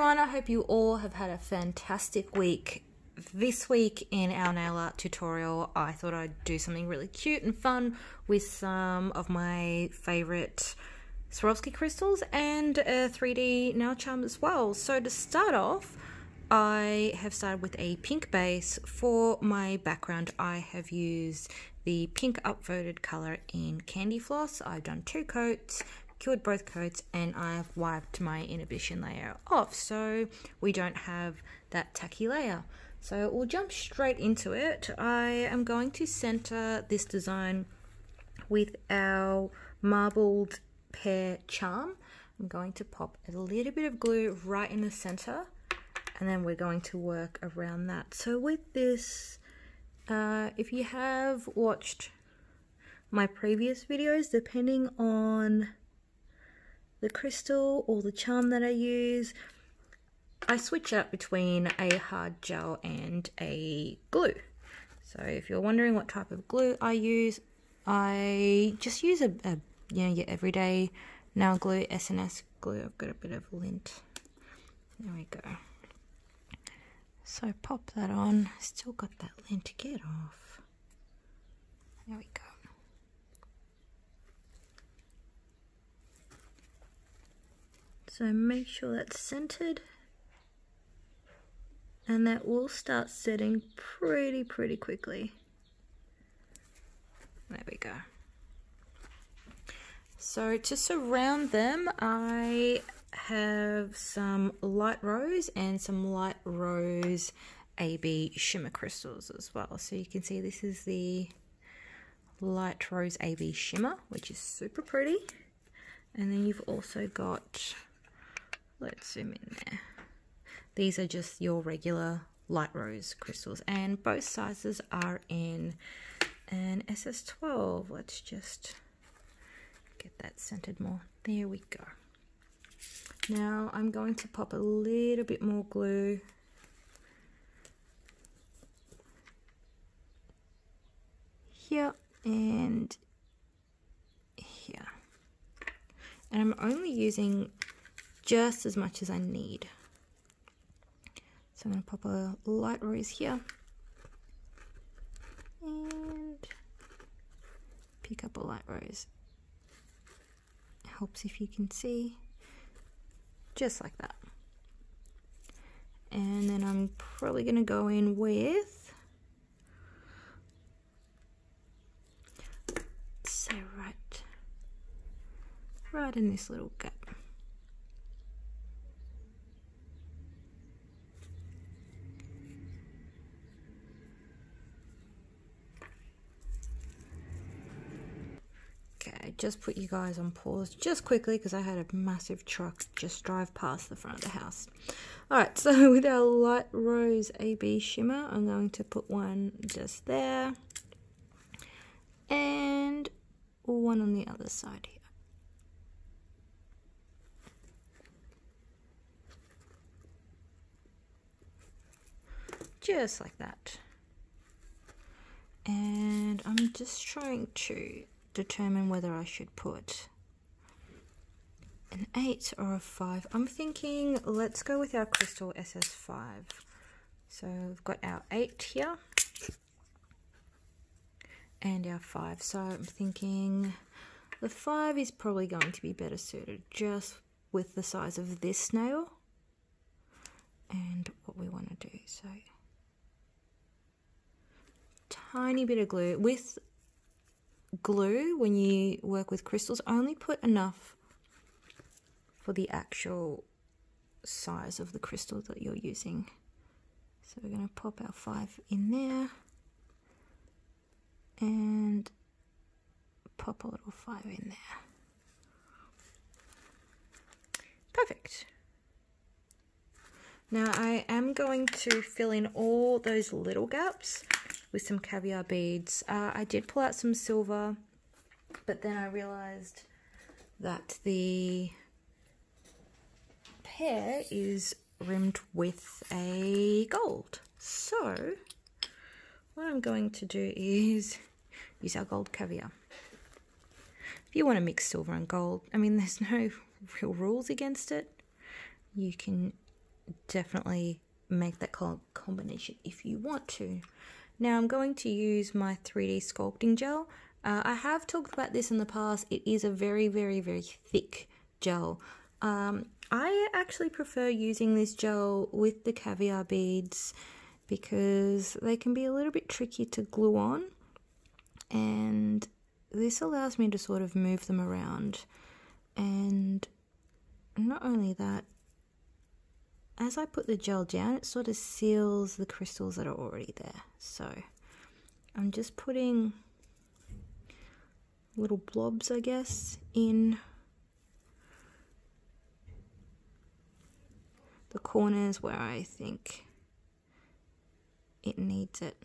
everyone, I hope you all have had a fantastic week. This week in our nail art tutorial, I thought I'd do something really cute and fun with some of my favourite Swarovski crystals and a 3D nail charm as well. So to start off, I have started with a pink base. For my background, I have used the pink upvoted colour in Candy Floss. I've done two coats, cured both coats, and I've wiped my inhibition layer off so we don't have that tacky layer. So we'll jump straight into it. I am going to center this design with our marbled pear charm. I'm going to pop a little bit of glue right in the center and then we're going to work around that. So with this, uh, if you have watched my previous videos, depending on the crystal or the charm that I use, I switch up between a hard gel and a glue. So if you're wondering what type of glue I use, I just use a, a you know your everyday nail glue, SNS glue. I've got a bit of lint. There we go. So pop that on. Still got that lint to get off. There we go. So make sure that's centered. And that will start setting pretty, pretty quickly. There we go. So to surround them, I have some light rose and some light rose AB shimmer crystals as well. So you can see this is the light rose AB shimmer, which is super pretty. And then you've also got, let's zoom in there. These are just your regular light rose crystals and both sizes are in an SS12. Let's just get that centered more. There we go. Now I'm going to pop a little bit more glue here and here. And I'm only using just as much as I need. So I'm going to pop a light rose here and pick up a light rose. Helps if you can see just like that. And then I'm probably going to go in with, say right, right in this little gap. Just put you guys on pause just quickly because I had a massive truck just drive past the front of the house. Alright, so with our light rose AB shimmer, I'm going to put one just there and one on the other side here. Just like that. And I'm just trying to determine whether I should put an 8 or a 5. I'm thinking let's go with our Crystal SS5. So we've got our 8 here and our 5. So I'm thinking the 5 is probably going to be better suited just with the size of this nail and what we want to do. So tiny bit of glue with glue when you work with crystals. Only put enough for the actual size of the crystal that you're using. So we're going to pop our five in there and pop a little five in there. Perfect. Now I am going to fill in all those little gaps with some caviar beads. Uh, I did pull out some silver, but then I realized that the pear is rimmed with a gold. So what I'm going to do is use our gold caviar. If you want to mix silver and gold, I mean, there's no real rules against it. You can definitely make that combination if you want to. Now I'm going to use my 3D sculpting gel. Uh, I have talked about this in the past. It is a very, very, very thick gel. Um, I actually prefer using this gel with the caviar beads because they can be a little bit tricky to glue on and this allows me to sort of move them around and not only that as I put the gel down it sort of seals the crystals that are already there so I'm just putting little blobs I guess in the corners where I think it needs it.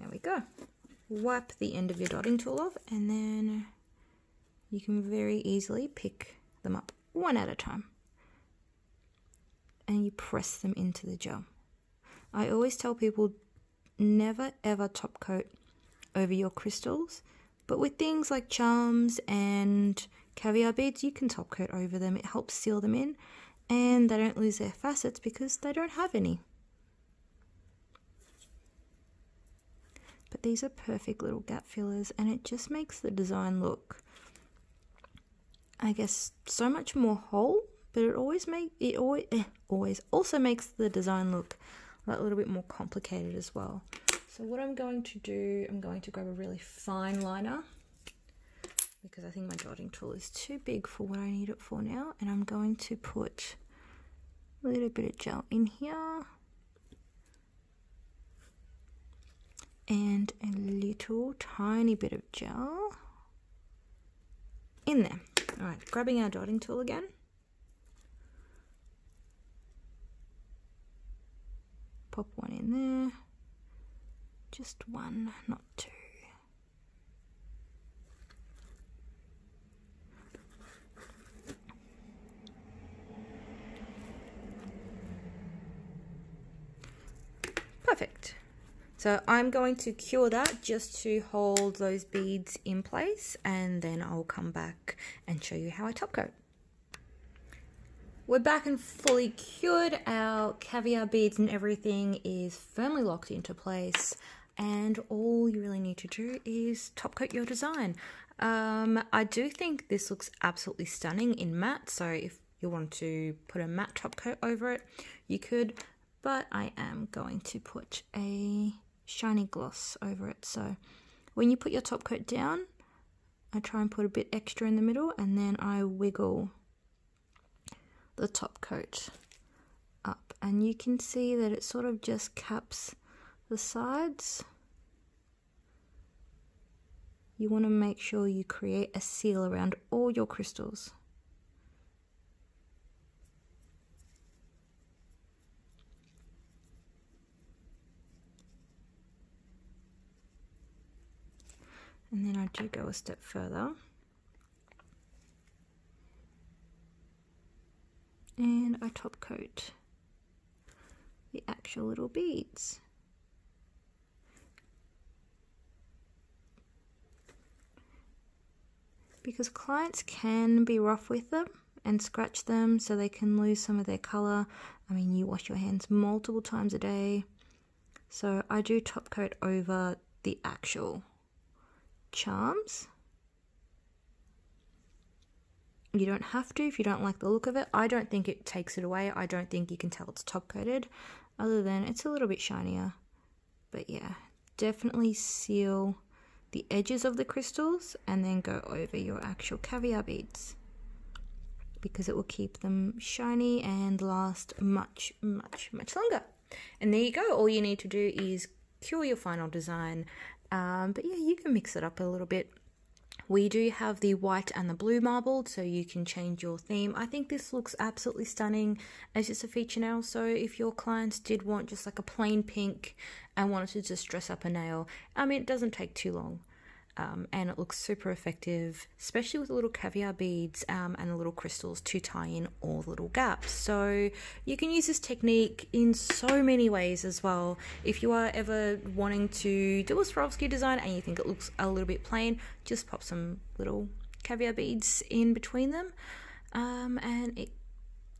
There we go. Wipe the end of your dotting tool off and then you can very easily pick them up one at a time. And you press them into the gel. I always tell people never ever top coat over your crystals, but with things like charms and caviar beads, you can top coat over them. It helps seal them in and they don't lose their facets because they don't have any. But these are perfect little gap fillers and it just makes the design look, I guess, so much more whole. But it always make it always eh, always also makes the design look a little bit more complicated as well. So what I'm going to do, I'm going to grab a really fine liner because I think my dotting tool is too big for what I need it for now. And I'm going to put a little bit of gel in here. And a little tiny bit of gel in there. All right, grabbing our dotting tool again. Pop one in there. Just one, not two. Perfect. So I'm going to cure that just to hold those beads in place and then I'll come back and show you how I top coat. We're back and fully cured. Our caviar beads and everything is firmly locked into place and all you really need to do is top coat your design. Um, I do think this looks absolutely stunning in matte, so if you want to put a matte top coat over it, you could but I am going to put a shiny gloss over it. So when you put your top coat down, I try and put a bit extra in the middle and then I wiggle the top coat up and you can see that it sort of just caps the sides. You want to make sure you create a seal around all your crystals. and then I do go a step further and I top coat the actual little beads. Because clients can be rough with them and scratch them so they can lose some of their colour. I mean, you wash your hands multiple times a day. So I do top coat over the actual charms. You don't have to if you don't like the look of it. I don't think it takes it away. I don't think you can tell it's top coated, other than it's a little bit shinier. But yeah, definitely seal the edges of the crystals and then go over your actual caviar beads because it will keep them shiny and last much, much, much longer. And there you go. All you need to do is cure your final design um, but yeah, you can mix it up a little bit. We do have the white and the blue marbled, so you can change your theme. I think this looks absolutely stunning as just a feature nail. So if your clients did want just like a plain pink and wanted to just dress up a nail, I mean, it doesn't take too long um, and it looks super effective, especially with little caviar beads um, and the little crystals to tie in all the little gaps. So you can use this technique in so many ways as well. If you are ever wanting to do a Swarovski design and you think it looks a little bit plain, just pop some little caviar beads in between them um, and it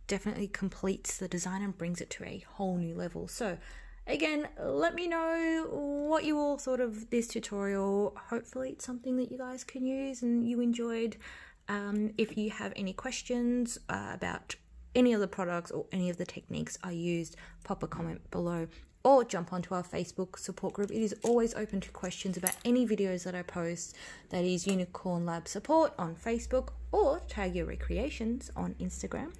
definitely completes the design and brings it to a whole new level. So again, let me know what you all thought of this tutorial. Hopefully it's something that you guys can use and you enjoyed. Um, if you have any questions uh, about any of the products or any of the techniques I used, pop a comment below or jump onto our Facebook support group. It is always open to questions about any videos that I post. That is Unicorn Lab Support on Facebook or Tag Your Recreations on Instagram.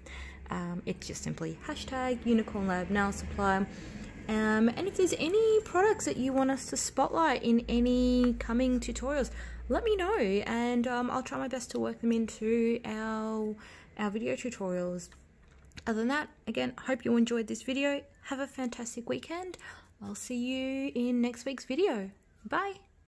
Um, it's just simply hashtag Unicorn Lab Nail Supply. Um, and if there's any products that you want us to spotlight in any coming tutorials, let me know and um, I'll try my best to work them into our, our video tutorials. Other than that, again, hope you enjoyed this video. Have a fantastic weekend. I'll see you in next week's video. Bye.